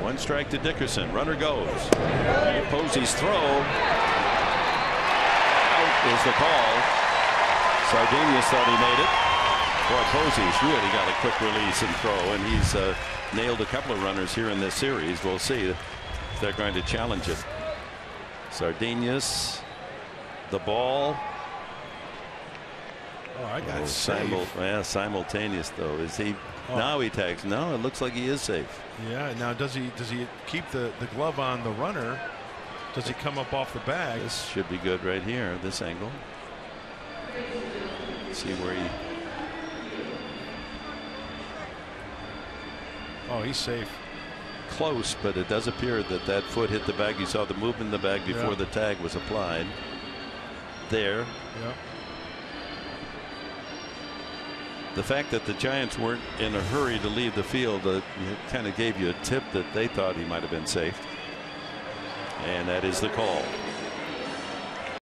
One strike to Dickerson. Runner goes. Posey's throw. Out is the call. Sardinas thought he made it. Boy, Posey's really got a quick release and throw, and he's uh, nailed a couple of runners here in this series. We'll see if they're going to challenge it. Sardinas, the ball. Oh, I got Oh, it. simul yeah, simultaneous though. Is he? Oh. Now he tags. No, it looks like he is safe. Yeah. Now, does he does he keep the the glove on the runner? Does he come up off the bag? This should be good right here. This angle. See where he. Oh, he's safe. Close, but it does appear that that foot hit the bag. You saw the movement in the bag before Yeah. the tag was applied. There. Yeah. The fact that the Giants weren't in a hurry to leave the field uh, kind of gave you a tip that they thought he might have been safe. And that is the call.